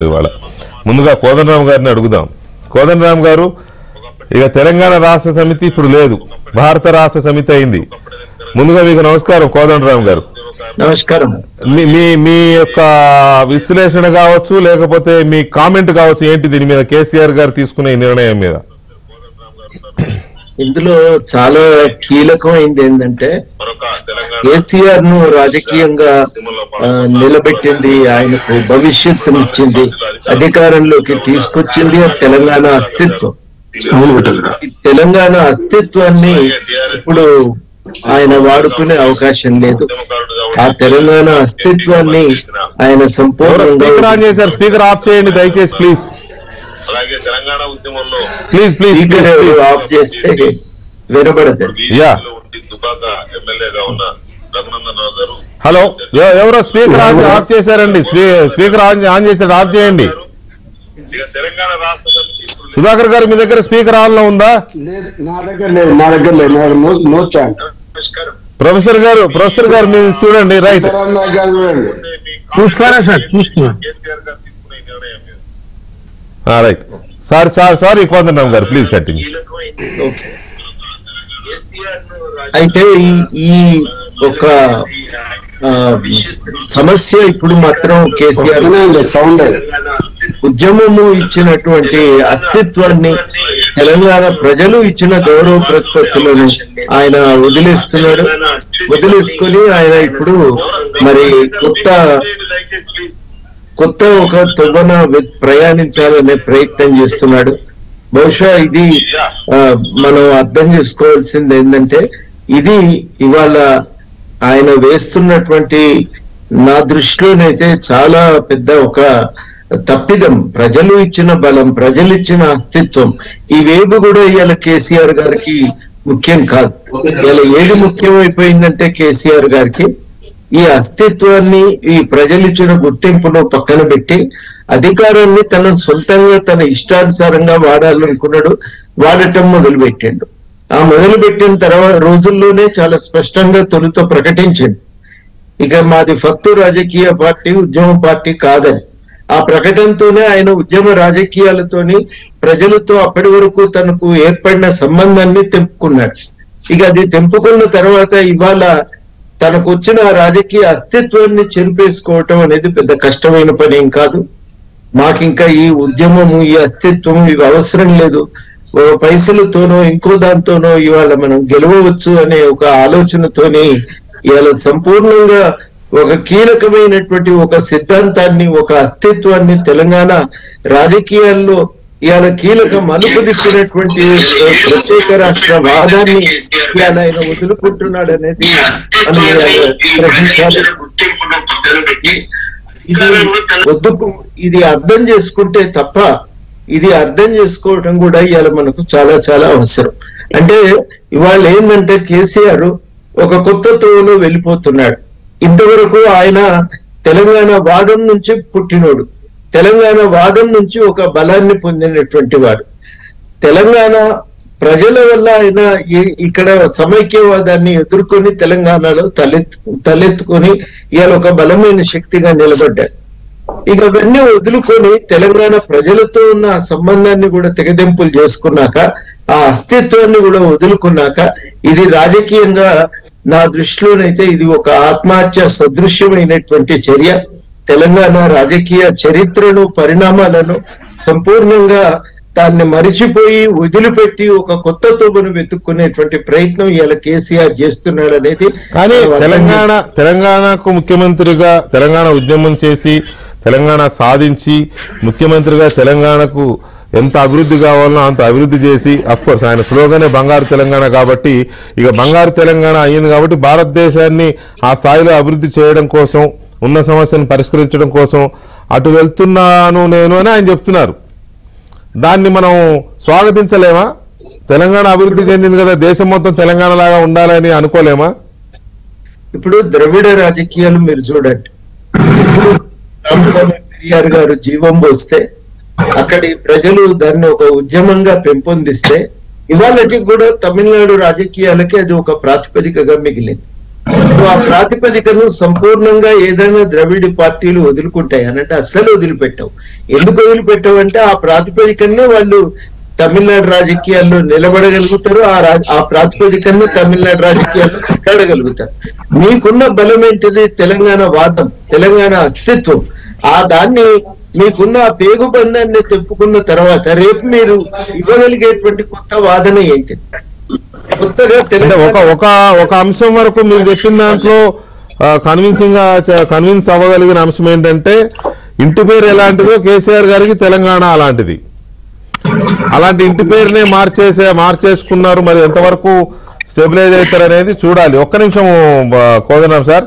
ఇవాళ ముందుగా కోదండరామ్ గారిని అడుగుదాం. కోదండరామ్ గారు ఇక తెలంగాణ రాష్ట్ర సమితి ఇప్పుడు లేదు. భారత రాష్ట్ర సమితి అయింది. ముందుగా మీకు నమస్కారం కోదండరామ్ గారు. నమస్కారం. మీ మీ మీ యొక్క విశ్లేషణ కావచ్చు లేకపోతే మీ కామెంట్ కావచ్చు ఏంటి దీని మీద కేసీఆర్ గారు తీసుకునే నిర్ణయం మీద? ఇందులో చాలా కీలకమైంది ఏంటంటే కేసీఆర్ను రాజకీయంగా నిలబెట్టింది ఆయనకు భవిష్యత్తునిచ్చింది అధికారంలోకి తీసుకొచ్చింది ఆ తెలంగాణ అస్తిత్వం. తెలంగాణ అస్తిత్వాన్ని ఇప్పుడు ఆయన వాడుకునే అవకాశం లేదు. ఆ తెలంగాణ అస్తిత్వాన్ని ఆయన సంపూర్ణంగా స్పీకర్ ఆఫ్ చేయండి దయచేసి ప్లీజ్. అలాగే తెలంగాణ ఉద్యమంలో ప్లీజ్ ప్లీజ్ స్పీకర్ ఆఫ్ చేస్తే వినబడదు. యా. ఎమ్మెల్యేగా ఉన్న గారు. హలో ఎవ- ఎవరో స్పీకర్ ఆన్ ఆఫ్ చేశారండి. స్పీ- స్పీకర్ ఆన్ ఆన్ చేశారు. ఆఫ్ చేయండి. తెలంగాణ రాష్ట్ర సుధాకర్ గారు మీ దగ్గర స్పీకర్ ఆన్లో ఉందా? లేదు నా దగ్గర లేదు నా దగ్గర లేదు నాకు నో నో ఛాన్స్. ప్రొఫెసర్ గారు ప్రొఫెసర్ గారు మీరు చూడండి రైట్. చూస్తారా sir? Right. Sorry sorry sorry Kodandaram garu please continue. Okay. అయితే ఈ ఈ ఒక సమస్య ఇప్పుడు మాత్రం కేసీఆర్ సౌండ్ ఉద్యమము ఇచ్చినటువంటి అస్తిత్వాన్ని తెలంగాణ ప్రజలు ఇచ్చిన గౌరవ ప్రతిపత్తులను ఆయన వదిలేస్తున్నాడు. వదిలేసుకొని ఆయన ఇప్పుడు మరి కొత్త కొత్త ఒక తువ్వన ప్రయాణించాలనే ప్రయత్నం చేస్తున్నాడు. బహుశా ఇది మనం అర్థం చేసుకోవాల్సింది ఏంటంటే ఇది ఇవాళ ఆయన వేస్తున్నటువంటి నా దృష్టిలోనైతే చాలా పెద్ద ఒక తప్పిదం. ప్రజలు ఇచ్చిన బలం ప్రజలు ఇచ్చిన అస్తిత్వం ఇవేవి కూడా ఇవాళ కేసీఆర్ గారికి ముఖ్యం కాదు. ఇవాళ ఏది ముఖ్యమైపోయిందంటే కేసీఆర్ గారికి ఈ అస్తిత్వాన్ని ఈ ప్రజలిచ్చిన గుర్తింపును పక్కన పెట్టి అధికారాన్ని తన సొంతంగా తన ఇష్టానుసారంగా వాడాలనుకున్నాడు వాడటం మొదలు పెట్టిండు ఆ మొదలుపెట్టిన తర్వాత రోజుల్లోనే చాలా స్పష్టంగా తొలుత ప్రకటించిండు. ఇక మాది ఫత్తు రాజకీయ పార్టీ ఉద్యమ పార్టీ కాదని. ఆ ప్రకటనతోనే ఆయన ఉద్యమ రాజకీయాలతోని ప్రజలతో అప్పటి వరకు తనకు ఏర్పడిన సంబంధాన్ని తెంపుకున్నాడు. ఇక అది తెంపుకున్న తర్వాత ఇవాళ తనకు వచ్చిన ఆ రాజకీయ అస్తిత్వాన్ని చెరిపేసుకోవటం అనేది పెద్ద కష్టమైన పని ఏం కాదు. మాకింకా ఈ ఉద్యమము ఈ అస్తిత్వం ఇవి అవసరం లేదు. ఓ పైసలతోనో ఇంకో దాంతోనో ఇవాళ మనం గెలవవచ్చు అనే ఒక ఆలోచనతోని ఇవాళ సంపూర్ణంగా ఒక కీలకమైనటువంటి ఒక సిద్ధాంతాన్ని ఒక అస్తిత్వాన్ని తెలంగాణ రాజకీయాల్లో ఇవాళ కీలక మలుపు ప్రత్యేక రాష్ట్ర వాదాన్ని ఇవాళ ఆయన వదులుకుంటున్నాడు అనేది గ్రహించాలి ఇది వద్దుకు ఇది అర్థం చేసుకుంటే తప్ప ఇది అర్థం చేసుకోవటం కూడా ఇవాళ మనకు చాలా చాలా అవసరం. అంటే ఇవాళ ఏంటంటే కేసీఆర్ ఒక కొత్త తోవలో వెళ్ళిపోతున్నాడు. ఇంతవరకు ఆయన తెలంగాణ వాదం నుంచి పుట్టినోడు. తెలంగాణ వాదం నుంచి ఒక బలాన్ని పొందినటువంటి వాడు. తెలంగాణ ప్రజల వల్ల ఆయన ఇక్కడ సమైక్యవాదాన్ని ఎదుర్కొని తెలంగాణలో తలెత్తు తలెత్తుకొని ఇవాళ ఒక బలమైన శక్తిగా నిలబడ్డాడు. ఇక అవన్నీ వదులుకొని తెలంగాణ ప్రజలతో ఉన్న సంబంధాన్ని కూడా తెగదెంపులు చేసుకున్నాక ఆ అస్తిత్వాన్ని కూడా వదులుకున్నాక ఇది రాజకీయంగా నా దృష్టిలోనైతే ఇది ఒక ఆత్మహత్య సదృశ్యమైనటువంటి చర్య. తెలంగాణ రాజకీయ చరిత్రను పరిణామాలను సంపూర్ణంగా దాన్ని మరిచిపోయి వదిలిపెట్టి ఒక కొత్త తోబును వెతుక్కునేటువంటి ప్రయత్నం ఇవాళ కేసీఆర్ చేస్తున్నాడు అనేది కానీ తెలంగాణ తెలంగాణకు ముఖ్యమంత్రిగా తెలంగాణ ఉద్యమం చేసి తెలంగాణ సాధించి ముఖ్యమంత్రిగా తెలంగాణకు ఎంత అభివృద్ధి కావాలనో అంత అభివృద్ధి చేసి అఫ్ కోర్స్ ఆయన స్లోగనే బంగారు తెలంగాణ కాబట్టి ఇక బంగారు తెలంగాణ అయ్యింది కాబట్టి భారతదేశాన్ని ఆ స్థాయిలో అభివృద్ధి చేయడం కోసం ఉన్న సమస్యను పరిష్కరించడం కోసం అటు వెళ్తున్నాను నేను అని ఆయన చెప్తున్నారు. దాన్ని మనం స్వాగతించలేమా? తెలంగాణ అభివృద్ధి చెందింది కదా దేశం మొత్తం తెలంగాణ లాగా ఉండాలని అనుకోలేమా? ఇప్పుడు ద్రవిడ రాజకీయాలు మీరు చూడండి. ఇప్పుడు రామస్వామి పెరియార్ గారు జీవం పోస్తే అక్కడి ప్రజలు దాన్ని ఒక ఉద్యమంగా పెంపొందిస్తే ఇవాళకి కూడా తమిళనాడు రాజకీయాలకి అది ఒక ప్రాతిపదికగా మిగిలింది. ఆ ప్రాతిపదికను సంపూర్ణంగా ఏదైనా ద్రవిడ పార్టీలు వదులుకుంటాయి అనంటే అస్సలు వదిలిపెట్టవు. ఎందుకు వదిలిపెట్టవు అంటే ఆ ప్రాతిపదికనే వాళ్ళు తమిళనాడు రాజకీయాల్లో నిలబడగలుగుతారు ఆ రాజ ఆ ప్రాతిపదికను తమిళనాడు రాజకీయాల్లో కొట్లాడగలుగుతారు మీకున్న బలం ఏంటిది? తెలంగాణ వాదం తెలంగాణ అస్తిత్వం. ఆ దాన్ని మీకున్న ఆ పేగుబంధాన్ని తెప్పుకున్న తర్వాత రేపు మీరు ఇవ్వగలిగేటువంటి కొత్త వాదన ఏంటిది? ఒక ఒక ఒక అంశం వరకు మీరు చెప్పిన దాంట్లో కన్విన్సింగ్గా కన్విన్స్ అవ్వగలిగిన అంశం ఏంటంటే ఇంటి పేరు ఎలాంటిదో కేసీఆర్ గారికి తెలంగాణ అలాంటిది. అలాంటి ఇంటి పేరునే మార్చేసే మార్చేసుకున్నారు మరి ఎంతవరకు స్టెబిలైజ్ అవుతారు అనేది చూడాలి. ఒక్క నిమిషం కోదనాం సార్.